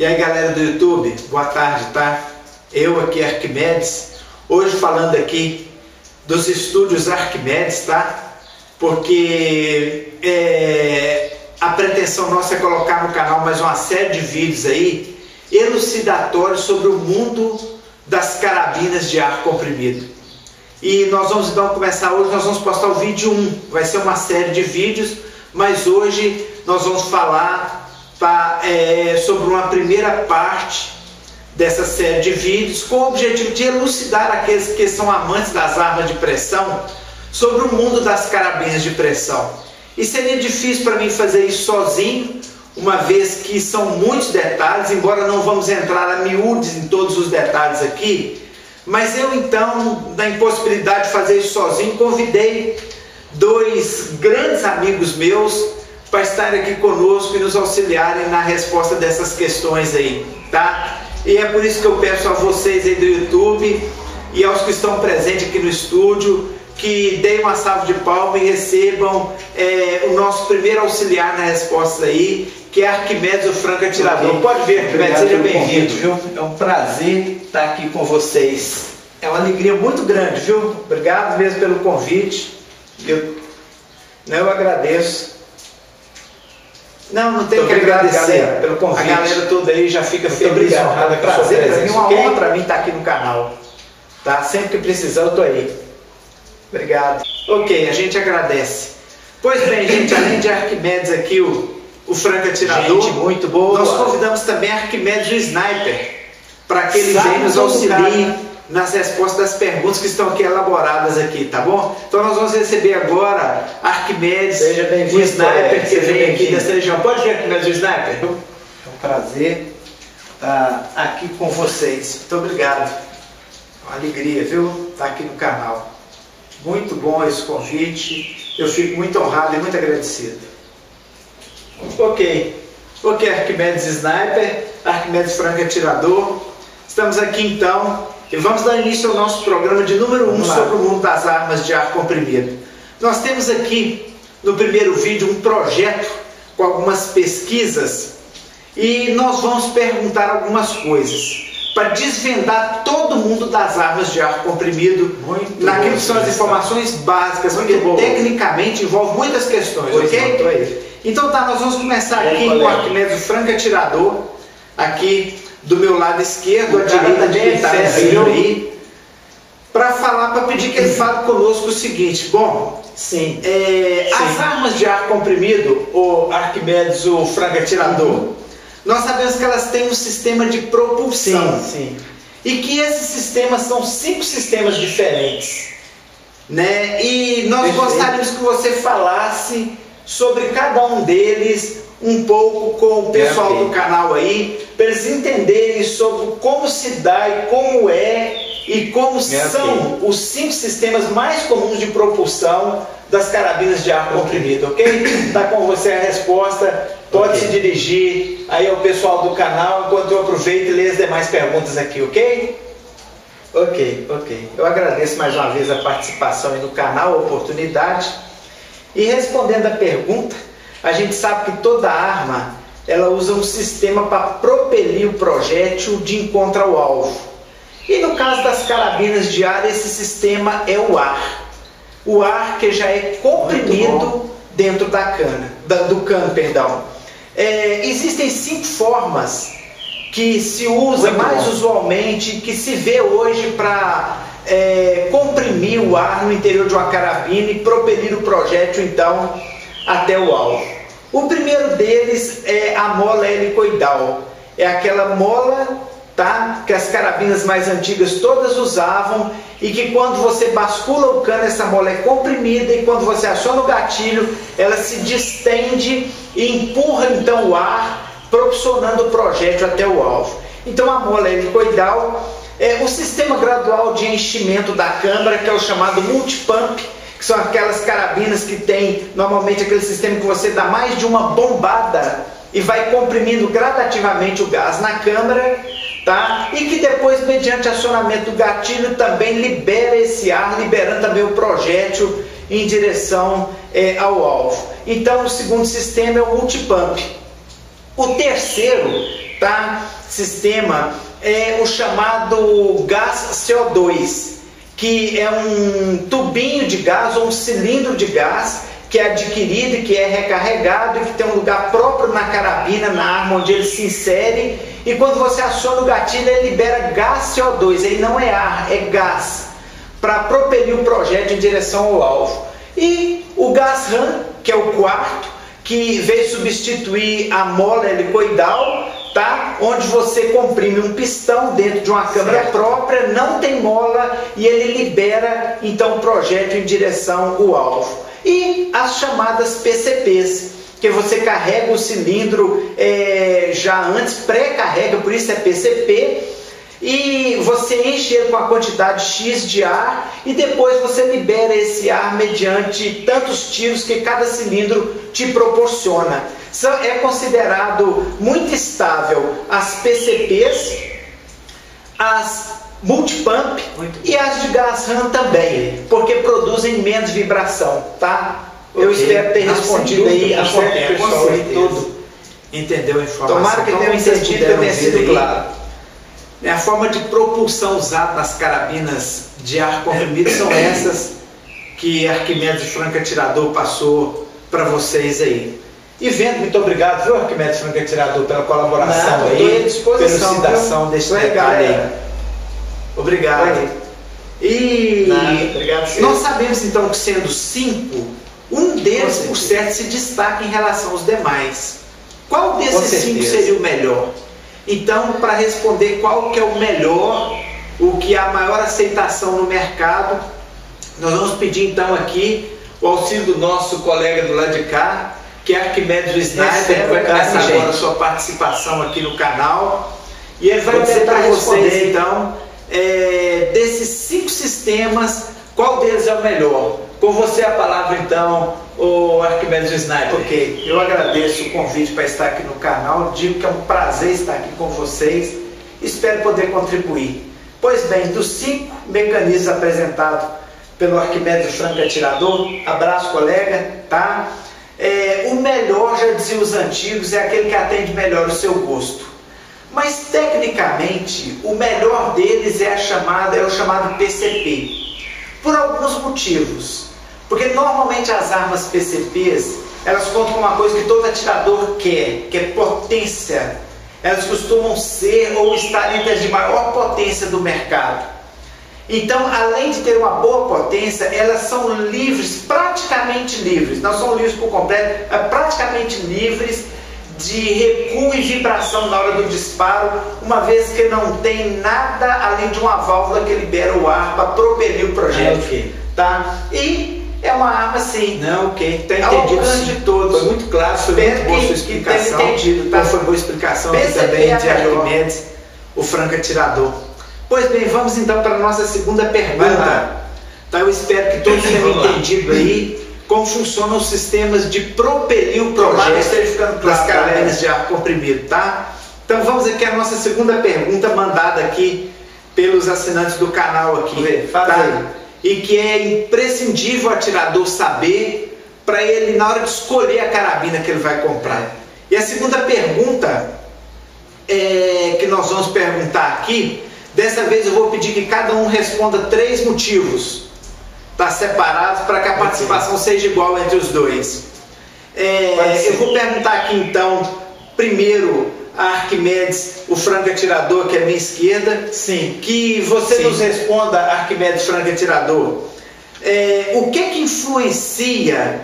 E aí galera do YouTube, boa tarde, tá? Eu aqui Arquimedes, hoje falando aqui dos estúdios Arquimedes, tá? Porque é, a pretensão nossa é colocar no canal mais uma série de vídeos aí elucidatórios sobre o mundo das carabinas de ar comprimido. E nós vamos então começar hoje, nós vamos postar o vídeo 1, vai ser uma série de vídeos, mas hoje nós vamos falar tá, é, sobre uma primeira parte dessa série de vídeos com o objetivo de elucidar aqueles que são amantes das armas de pressão sobre o mundo das carabinas de pressão. E seria difícil para mim fazer isso sozinho, uma vez que são muitos detalhes, embora não vamos entrar a miúdes em todos os detalhes aqui, mas eu então, na impossibilidade de fazer isso sozinho, convidei dois grandes amigos meus para estarem aqui conosco e nos auxiliarem na resposta dessas questões aí, tá? E é por isso que eu peço a vocês aí do YouTube e aos que estão presentes aqui no estúdio que deem uma salva de palmas e recebam é, o nosso primeiro auxiliar na resposta aí, que é Arquimedes, o Franco Atirador. Okay. Pode ver, Arquimedes, seja bem-vindo. É um prazer estar aqui com vocês. É uma alegria muito grande, viu? Obrigado mesmo pelo convite. Eu, eu agradeço. Não, não tem que agradecer galera, pelo convite. A galera toda aí já fica Muito feliz, obrigado, honrada. É um prazer para mim, uma honra para mim estar aqui no canal. Tá? Sempre que precisar eu tô aí. Obrigado. Ok, a gente agradece. Pois bem, gente, além de Arquimedes aqui, o, o Franco Atirador. Gente, muito boa. Nós convidamos também Arquimedes o Sniper, para que ele venha nos auxilie nas respostas das perguntas que estão aqui elaboradas aqui, tá bom? Então nós vamos receber agora Arquimedes, Seja o Sniper, que vem aqui dessa região. Pode vir, Arquimedes, o Sniper? É um prazer estar aqui com vocês. Muito obrigado. Uma alegria, viu? Estar aqui no canal. Muito bom esse convite. Eu fico muito honrado e muito agradecido. Ok. Ok, Arquimedes Sniper, Arquimedes Franco Atirador. Estamos aqui então e vamos dar início ao nosso programa de número 1 um sobre o mundo das armas de ar comprimido. Nós temos aqui no primeiro vídeo um projeto com algumas pesquisas e nós vamos perguntar algumas coisas para desvendar todo mundo das armas de ar comprimido muito naquilo que são as informações básicas, muito porque bom. tecnicamente envolve muitas questões, pois ok? Então tá, nós vamos começar aqui com o Arquimedes Franco Atirador, aqui do meu lado esquerdo, à direita de quem está aí, para falar, para pedir que ele fale conosco o seguinte, bom, sim, é, sim. as armas de ar comprimido, o Arquimedes, o Franco Atirador, uhum nós sabemos que elas têm um sistema de propulsão. Sim, sim. E que esses sistemas são cinco sistemas diferentes. Né? E nós Perfeito. gostaríamos que você falasse sobre cada um deles um pouco com o pessoal do canal aí, para eles entenderem sobre como se dá e como é e como são os cinco sistemas mais comuns de propulsão das carabinas de ar comprimido, ok? Está com você a resposta Pode okay. se dirigir aí ao pessoal do canal enquanto eu aproveito e leio as demais perguntas aqui, ok? Ok, ok. Eu agradeço mais uma vez a participação aí no canal, a oportunidade. E respondendo a pergunta, a gente sabe que toda arma ela usa um sistema para propelir o projétil de encontro ao alvo. E no caso das carabinas de ar, esse sistema é o ar. O ar que já é comprimido dentro da cana, do cano, perdão. É, existem cinco formas que se usa Muito mais bom. usualmente, que se vê hoje para é, comprimir o ar no interior de uma carabina e propelir o projétil então até o alvo. O primeiro deles é a mola helicoidal. É aquela mola tá? que as carabinas mais antigas todas usavam e que quando você bascula o cano, essa mola é comprimida e quando você aciona o gatilho, ela se distende e empurra então o ar, propulsionando o projétil até o alvo. Então a mola helicoidal é o sistema gradual de enchimento da câmara, que é o chamado multipump, que são aquelas carabinas que tem normalmente aquele sistema que você dá mais de uma bombada e vai comprimindo gradativamente o gás na câmara tá? E que depois, mediante acionamento do gatilho, também libera esse ar, liberando também o projétil em direção é, ao alvo. Então, o segundo sistema é o multipump. O terceiro tá? sistema é o chamado gás CO2, que é um tubinho de gás ou um cilindro de gás que é adquirido e que é recarregado e que tem um lugar próprio na carabina, na arma onde ele se insere e quando você aciona o gatilho ele libera gás CO2, ele não é ar, é gás, para propelir o projétil em direção ao alvo. E o gás RAM, que é o quarto, que veio substituir a mola helicoidal, tá? Onde você comprime um pistão dentro de uma câmara própria, não tem mola e ele libera então o projétil em direção ao alvo. E as chamadas PCPs, que você carrega o cilindro é, já antes, pré-carrega, por isso é PCP, e você enche ele com a quantidade X de ar e depois você libera esse ar mediante tantos tiros que cada cilindro te proporciona. É considerado muito estável as PCPs, as multipump e as de gás RAM também, porque produzem menos vibração, tá? Okay. Eu espero ter respondido aí a pessoal todo entendeu a informação. Tomara que tenham entendido que tenha sido claro. A forma de propulsão usada nas carabinas de ar comprimido são essas que Arquimedes Franca Tirador passou para vocês aí. E vendo, muito obrigado, viu, Arquimedes Franca Tirador, pela colaboração Não, aí, pela elucidação deste detalhe aí. Obrigado. E Nada, obrigado, nós sabemos então que sendo cinco, um deles, por certo, se destaca em relação aos demais. Qual desses cinco seria o melhor? Então, para responder qual que é o melhor, o que há maior aceitação no mercado, nós vamos pedir então aqui o auxílio do nosso colega do lado de cá, que é Arquimedes Sniper, que vai começar agora a sua participação aqui no canal. E ele vai tentar responder então, é, desses cinco sistemas, qual deles é o melhor? Com você a palavra então, o Arquimedes Sniper. Ok, eu agradeço o convite para estar aqui no canal, digo que é um prazer estar aqui com vocês, espero poder contribuir. Pois bem, dos cinco mecanismos apresentados pelo Arquimedes Franco Atirador, abraço colega, tá? É, o melhor, já diziam os antigos, é aquele que atende melhor o seu gosto. Mas tecnicamente, o melhor deles é a chamada, é o chamado PCP. Por alguns motivos. Porque normalmente as armas PCPs, elas contam com uma coisa que todo atirador quer, que é potência. Elas costumam ser ou estar entre as de maior potência do mercado. Então, além de ter uma boa potência, elas são livres, praticamente livres, não são livres por completo, é praticamente livres de recuo e vibração na hora do disparo, uma vez que não tem nada além de uma válvula que libera o ar para propelir o projétil. É, okay. tá? E é uma arma sim. Não, ok. Está entendido sim. de todos. Foi muito claro, foi Espero muito boa sua explicação. Entendido, tá? Foi boa explicação aqui também de Arquimedes, o franco atirador. Pois bem, vamos então para a nossa segunda pergunta. Tá, eu espero que todos tenham entendido aí como funcionam os sistemas de propelir o projeto das carabinas de ar comprimido, tá? Então vamos aqui à nossa segunda pergunta mandada aqui pelos assinantes do canal aqui. Faz tá? aí e que é imprescindível o atirador saber para ele na hora de escolher a carabina que ele vai comprar. E a segunda pergunta é, que nós vamos perguntar aqui, dessa vez eu vou pedir que cada um responda três motivos, tá separados para que a participação seja igual entre os dois. É, eu vou perguntar aqui então, primeiro a Arquimedes, o franco atirador, que é a minha esquerda. Sim. Que você Sim. nos responda, Arquimedes, franco atirador. É, o que que influencia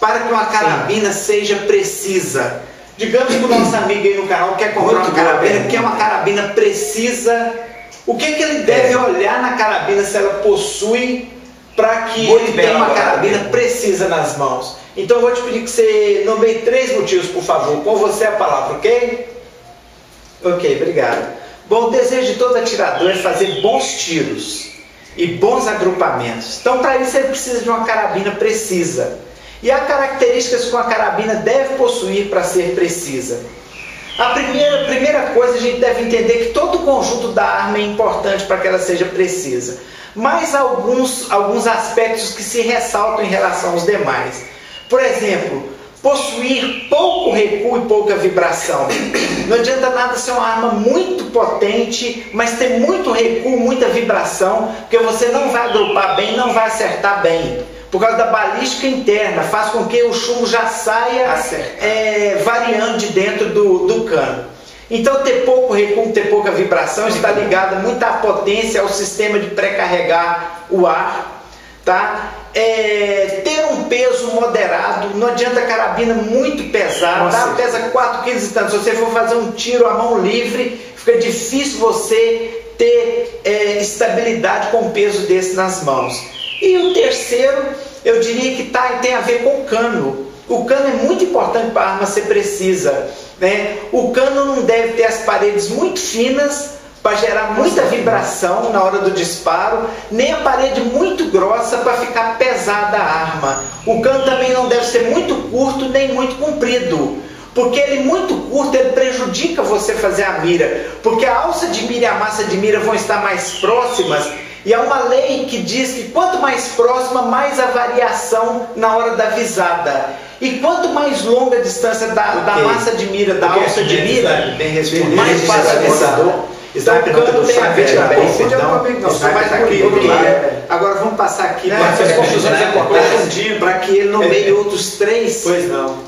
para que uma carabina Sim. seja precisa? Digamos que o nosso amigo aí no canal quer comprar Muito uma carabina, quer uma carabina precisa. O que que ele deve é. olhar na carabina se ela possui para que Muito ele tenha uma carabina precisa nas mãos? Então eu vou te pedir que você nomeie três motivos, por favor. Com você a palavra, ok? Ok, obrigado. Bom, o desejo de todo atirador é fazer bons tiros e bons agrupamentos. Então, para isso, ele precisa de uma carabina precisa. E há características que uma carabina deve possuir para ser precisa. A primeira, primeira coisa, a gente deve entender que todo o conjunto da arma é importante para que ela seja precisa. Mas alguns, alguns aspectos que se ressaltam em relação aos demais. Por exemplo, possuir pouco recuo e pouca vibração. Não adianta nada ser uma arma muito potente, mas ter muito recuo, muita vibração, porque você não vai agrupar bem, não vai acertar bem. Por causa da balística interna, faz com que o chumbo já saia é, variando de dentro do, do cano. Então, ter pouco recuo, ter pouca vibração está ligado muito à potência, ao sistema de pré-carregar o ar, tá? é, ter um peso moderado, não adianta carabina muito pesada, tá? pesa 4 kg e tanto. Se você for fazer um tiro à mão livre, fica difícil você ter é, estabilidade com um peso desse nas mãos. E o terceiro, eu diria que tá, tem a ver com o cano. O cano é muito importante para a arma ser precisa. Né? O cano não deve ter as paredes muito finas para gerar muita vibração na hora do disparo, nem a parede muito grossa para ficar pesada a arma. O cano também não deve ser muito curto nem muito comprido, porque ele muito curto ele prejudica você fazer a mira, porque a alça de mira e a massa de mira vão estar mais próximas. E há uma lei que diz que quanto mais próxima, mais a variação na hora da visada. E quanto mais longa a distância da, okay. da massa de mira, da alça de mira, mais fácil a visada. Está então, perguntando tem a ver também, então, não, só mais aqui, agora vamos passar aqui para as confusões importantes para que ele nomeie outros três,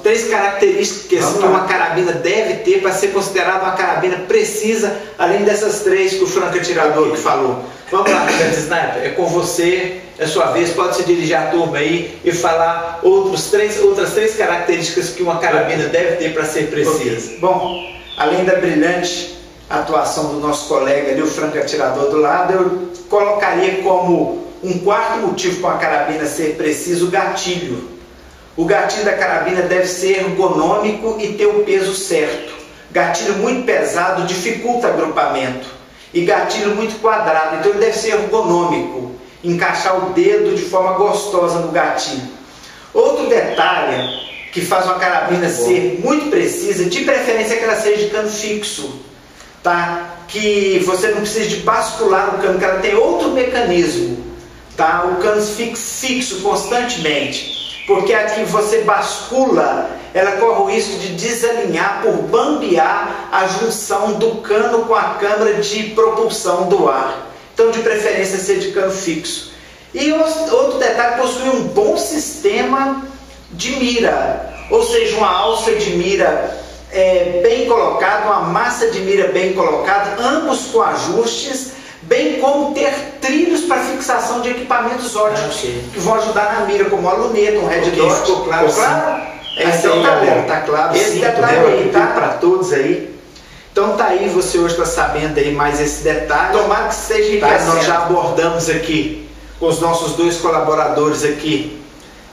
três características que uma carabina deve ter para ser considerada uma carabina precisa, além dessas três que o franco atirador que falou. Vamos lá, Grande Sniper, é com você, é sua vez, pode se dirigir à turma aí e falar outros três, outras três características que uma carabina deve ter para ser precisa. Bom, além da brilhante atuação do nosso colega ali, o franco atirador do lado, eu colocaria como um quarto motivo para a carabina ser preciso o gatilho. O gatilho da carabina deve ser ergonômico e ter o peso certo. Gatilho muito pesado dificulta agrupamento. E gatilho muito quadrado, então ele deve ser ergonômico. Encaixar o dedo de forma gostosa no gatilho. Outro detalhe que faz uma carabina ser muito precisa, de preferência que ela seja de cano fixo tá? Que você não precisa de bascular o cano, que ela tem outro mecanismo, tá? O cano fica fixo constantemente, porque aqui você bascula, ela corre o risco de desalinhar por bambear a junção do cano com a câmara de propulsão do ar. Então, de preferência, ser de cano fixo. E outro detalhe, possui um bom sistema de mira, ou seja, uma alça de mira é, bem colocado, uma massa de mira bem colocada, ambos com ajustes, bem como ter trilhos para fixação de equipamentos óticos ah, que vão ajudar na mira, como a luneta, um red okay, dot. Ficou claro? Ficou claro? É, então tá bom, tá claro. Esse detalhe aí tá para todos aí. Então tá aí, você hoje está sabendo aí mais esse detalhe. Tomara que seja tá, Nós já abordamos aqui com os nossos dois colaboradores aqui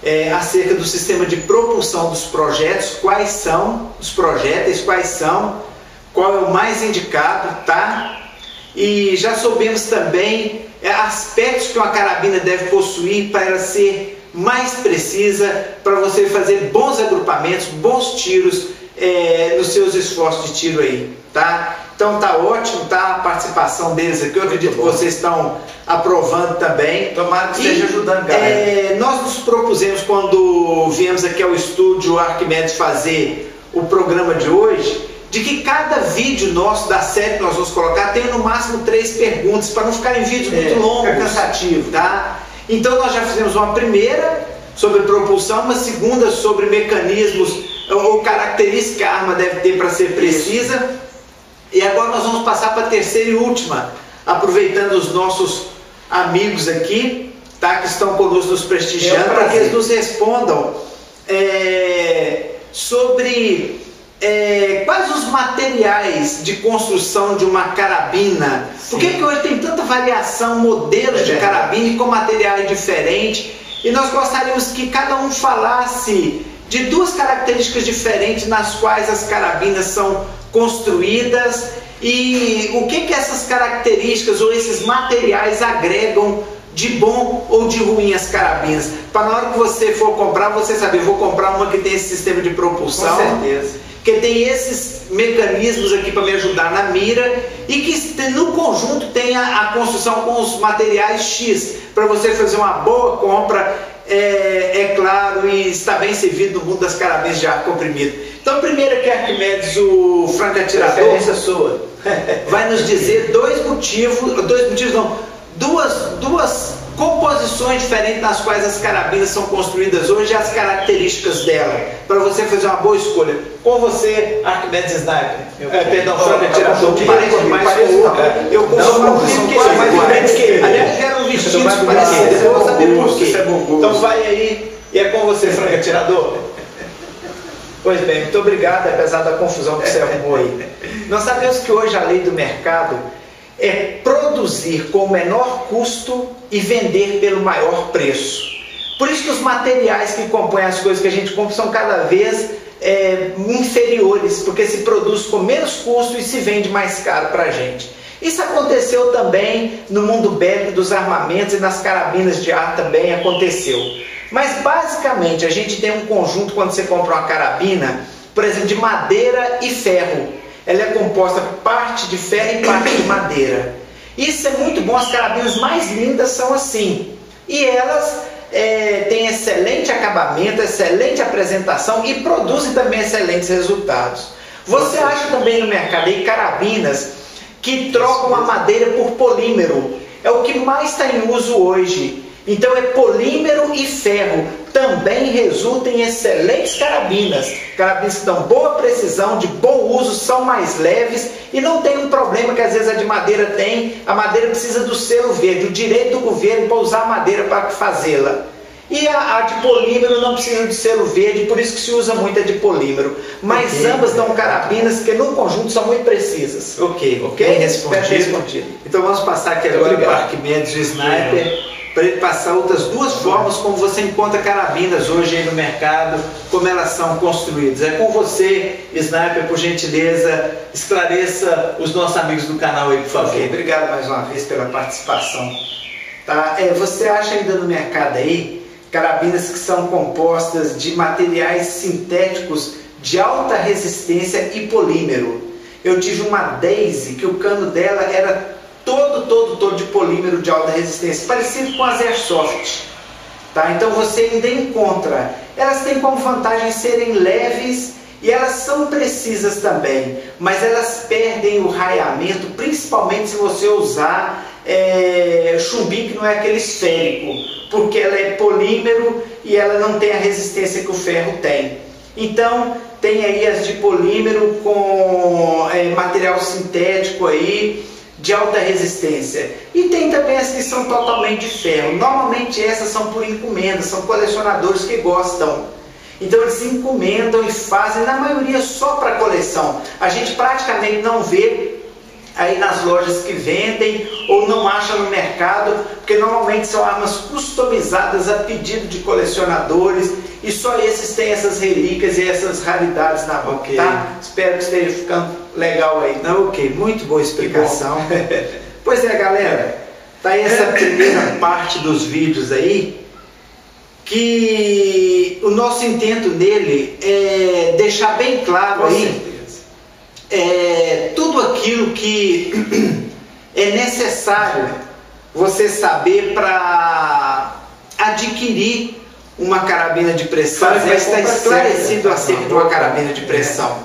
é, acerca do sistema de propulsão dos projetos, quais são os projéteis, quais são, qual é o mais indicado, tá? E já soubemos também é, aspectos que uma carabina deve possuir para ela ser mais precisa, para você fazer bons agrupamentos, bons tiros é, nos seus esforços de tiro aí, tá? Então tá ótimo, tá a participação deles aqui. Eu acredito que vocês estão aprovando também. Tomara que esteja ajudando, galera. É, nós nos propusemos quando viemos aqui ao estúdio Arquimedes fazer o programa de hoje, de que cada vídeo nosso da série que nós vamos colocar tenha no máximo três perguntas, para não ficarem vídeos muito é, longos, cansativo, tá? Então nós já fizemos uma primeira sobre propulsão, uma segunda sobre mecanismos ou características que a arma deve ter para ser precisa. E agora nós vamos passar para a terceira e última, aproveitando os nossos amigos aqui, tá, que estão conosco nos prestigiando, é para que eles nos respondam é, sobre é, quais os materiais de construção de uma carabina. Sim. Por que, que hoje tem tanta variação, modelos de carabina com materiais diferentes? E nós gostaríamos que cada um falasse de duas características diferentes nas quais as carabinas são construídas e o que, que essas características ou esses materiais agregam de bom ou de ruim as carabinas. Para na hora que você for comprar, você saber, vou comprar uma que tem esse sistema de propulsão. Com certeza. Que tem esses mecanismos aqui para me ajudar na mira e que no conjunto tenha a construção com os materiais X para você fazer uma boa compra é, é, claro e está bem servido no mundo das carabinas de ar comprimido. Então, primeiro aqui Arquimedes, o franco atirador, sua. vai nos dizer dois motivos, dois motivos não, duas, duas composições diferentes nas quais as carabinas são construídas hoje e as características dela, para você fazer uma boa escolha. Com você, Arquimedes Sniper. É, perdão, Franca Tirador, que parece demais com o outro. Eu muito que ele que ele. Aliás, eram vestidos parecidos, eu vou saber por quê. Então vai aí e é com você, Franca Tirador. Pois bem, muito obrigado, apesar da confusão que você arrumou aí. Nós sabemos que hoje a lei do mercado é produzir com o menor custo e vender pelo maior preço. Por isso que os materiais que compõem as coisas que a gente compra são cada vez é, inferiores, porque se produz com menos custo e se vende mais caro para a gente. Isso aconteceu também no mundo bélico dos armamentos e nas carabinas de ar também aconteceu. Mas basicamente a gente tem um conjunto quando você compra uma carabina, por exemplo, de madeira e ferro ela é composta parte de ferro e parte de madeira. Isso é muito bom, as carabinas mais lindas são assim. E elas é, têm excelente acabamento, excelente apresentação e produzem também excelentes resultados. Você acha também no mercado aí carabinas que trocam a madeira por polímero. É o que mais está em uso hoje. Então é polímero e ferro. Também resulta em excelentes carabinas. Carabinas que dão boa precisão, de bom uso, são mais leves e não tem um problema que às vezes a de madeira tem. A madeira precisa do selo verde, o direito do governo para usar a madeira para fazê-la. E a, a, de polímero não precisa de selo verde, por isso que se usa muito a de polímero. Mas okay, ambas dão carabinas que no conjunto são muito precisas. Ok, ok? Respondido. respondido. Então vamos passar aqui agora para o Arquimedes, o sniper para ele passar outras duas formas como você encontra carabinas hoje aí no mercado, como elas são construídas. É com você, Sniper, por gentileza, esclareça os nossos amigos do canal aí, por favor. Okay, obrigado mais uma vez pela participação. Tá? É, você acha ainda no mercado aí carabinas que são compostas de materiais sintéticos de alta resistência e polímero. Eu tive uma Daisy que o cano dela era todo, todo, todo de polímero de alta resistência, parecido com as Airsoft. Tá? Então você ainda encontra. Elas têm como vantagem serem leves e elas são precisas também, mas elas perdem o raiamento, principalmente se você usar é, que não é aquele esférico, porque ela é polímero e ela não tem a resistência que o ferro tem. Então tem aí as de polímero com é, material sintético aí de alta resistência. E tem também as que são totalmente de ferro. Normalmente essas são por encomenda, são colecionadores que gostam. Então eles encomendam e fazem, na maioria só para coleção. A gente praticamente não vê aí nas lojas que vendem ou não acha no mercado, porque normalmente são armas customizadas a pedido de colecionadores e só esses têm essas relíquias e essas raridades na mão, okay. tá? Espero que esteja ficando legal aí. Não, ok, muito boa explicação. pois é, galera, tá aí essa primeira parte dos vídeos aí, que o nosso intento nele é deixar bem claro aí é, tudo aquilo que é necessário você saber para adquirir uma carabina de pressão. Já está esclarecido acerca de uma carabina de pressão.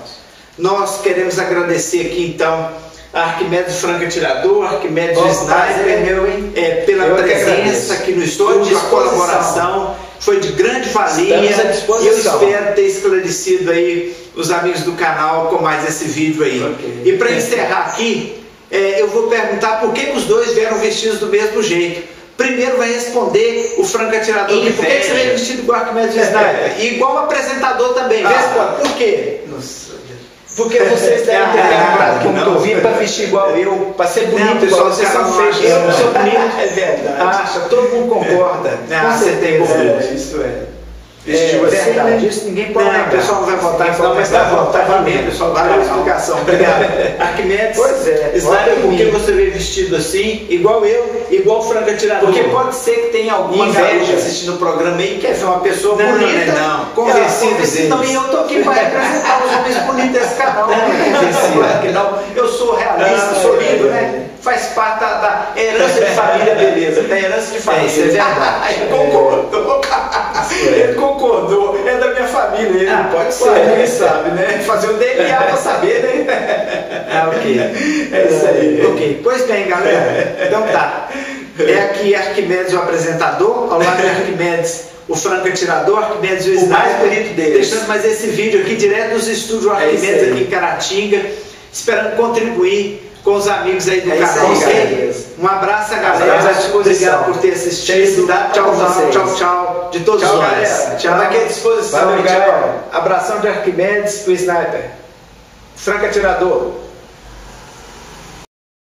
Nós queremos agradecer aqui então a Arquimedes Franca Tirador, Arquimedes Sniper, é meu, hein? É, pela eu presença aqui no estúdio, a colaboração foi de grande valia. E eu espero ter esclarecido aí os amigos do canal com mais esse vídeo aí. Okay. E para encerrar aqui, é, eu vou perguntar por que, os dois vieram vestidos do mesmo jeito. Primeiro vai responder o franco atirador. Por que, você veio vestido igual Arquimedes Sniper? E igual o apresentador também. Ah, Responde, por quê? Porque vocês devem ter para vestir igual eu, para ser bonito, não, pessoal, vocês são feios. Eu não sou bonito. É verdade. Acha, todo mundo concorda. Não, Com certeza. É, isso é. Vestiu é, assim, verdade, né? isso ninguém pode não, O pessoal não vai votar, não, mas está votando mesmo, pessoal. Valeu a explicação. Obrigado. Arquimedes, pois é. Por que você veio vestido assim, igual eu, igual o Franca Atirador? Porque pode ser que tenha alguma inveja assistindo o programa aí, quer ver uma pessoa não, bonita. Não, não, convencido deles. Também eu estou aqui para representar os homens bonitos desse canal. Não, não, eu sou realista, sou livre, né? Faz parte da, herança de família, beleza. Da herança de família. É, isso é verdade. Concordou, é família. Ele, ah, pode ser. Ninguém sabe, né? Fazer o DNA pra saber, né? Ah, ok. É isso aí. É, ok. Pois bem, galera. Então tá. É aqui Arquimedes o apresentador, ao lado de Arquimedes o franco atirador, Arquimedes o, o mais bonito deles. Deixando mais esse vídeo aqui direto dos estúdios é Arquimedes é aqui em Caratinga, esperando contribuir com os amigos aí do é canal. Aí, um abraço a galera. Obrigado por ter assistido. Tchau, tchau, tchau, tchau. De todos tchau, nós. Tchau. Aqui à disposição. Valeu, tchau. Abração de Arquimedes, o sniper. Franco atirador.